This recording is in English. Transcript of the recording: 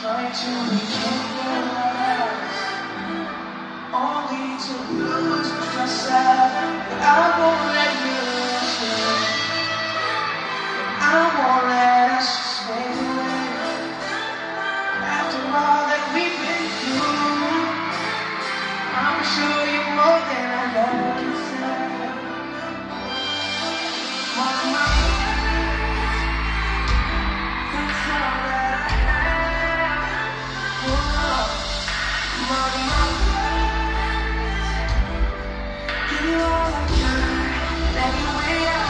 try to ignore. Give You all I can, let me wait